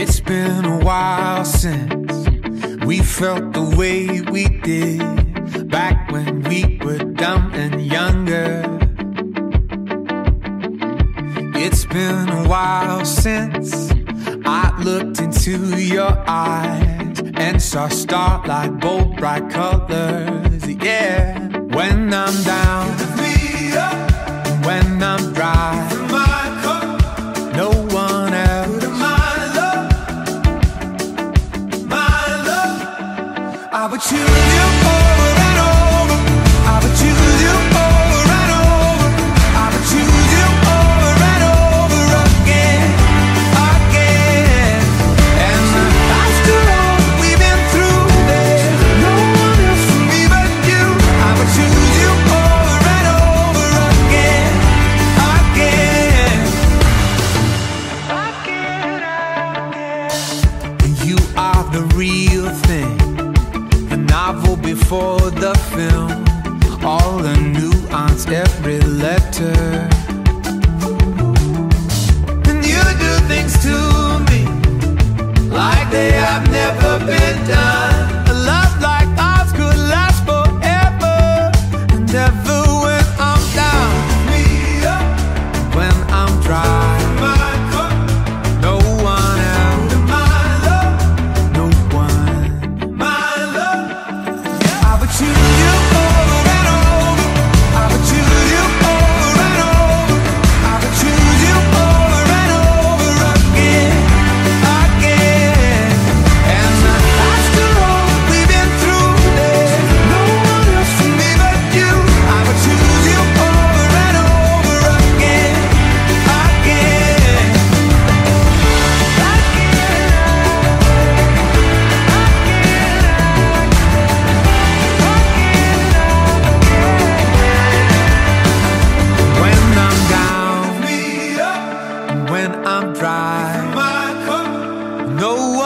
It's been a while since we felt the way we did back when we were dumb and younger. It's been a while since I looked into your eyes and saw starlight, bold, bright colors. Yeah. I would choose you over and over. I would choose you over and over. I would choose you over and over again, again. And after all we've been through, there's no one else for me but you. I would choose you over and over again, again. You are the real before the film, all the nuance, every letter. No